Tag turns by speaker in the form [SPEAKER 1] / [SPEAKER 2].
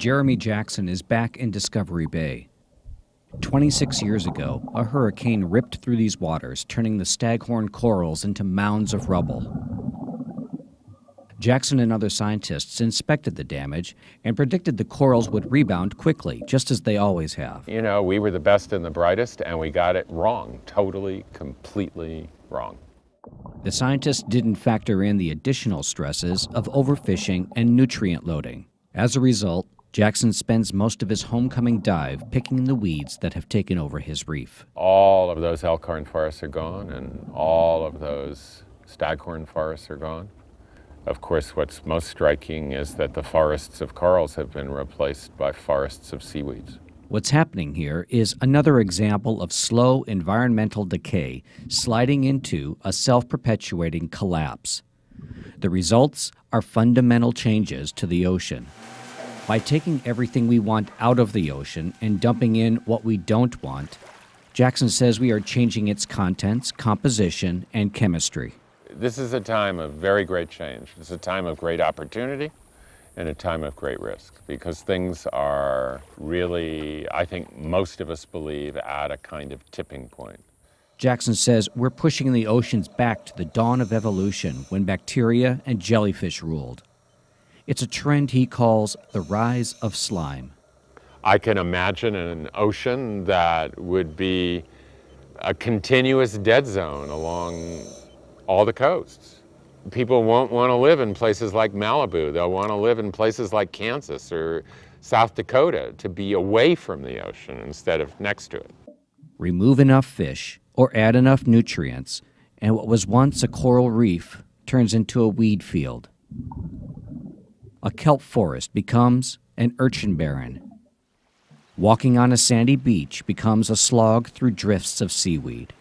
[SPEAKER 1] Jeremy Jackson is back in Discovery Bay. 26 years ago, a hurricane ripped through these waters, turning the staghorn corals into mounds of rubble. Jackson and other scientists inspected the damage and predicted the corals would rebound quickly, just as they always have.
[SPEAKER 2] You know, we were the best and the brightest, and we got it wrong. Totally, completely wrong.
[SPEAKER 1] The scientists didn't factor in the additional stresses of overfishing and nutrient loading. As a result, Jackson spends most of his homecoming dive picking the weeds that have taken over his reef.
[SPEAKER 2] All of those elkhorn forests are gone, and all of those staghorn forests are gone. Of course, what's most striking is that the forests of corals have been replaced by forests of seaweeds.
[SPEAKER 1] What's happening here is another example of slow environmental decay sliding into a self perpetuating collapse. The results are fundamental changes to the ocean. By taking everything we want out of the ocean and dumping in what we don't want, Jackson says we are changing its contents, composition, and chemistry.
[SPEAKER 2] This is a time of very great change. It's a time of great opportunity and a time of great risk because things are really, I think most of us believe, at a kind of tipping point.
[SPEAKER 1] Jackson says we're pushing the oceans back to the dawn of evolution when bacteria and jellyfish ruled. It's a trend he calls the rise of slime.
[SPEAKER 2] I can imagine an ocean that would be a continuous dead zone along all the coasts. People won't want to live in places like Malibu. They'll want to live in places like Kansas or South Dakota to be away from the ocean instead of next to it.
[SPEAKER 1] Remove enough fish or add enough nutrients, and what was once a coral reef turns into a weed field. A kelp forest becomes an urchin barren. Walking on a sandy beach becomes a slog through drifts of seaweed.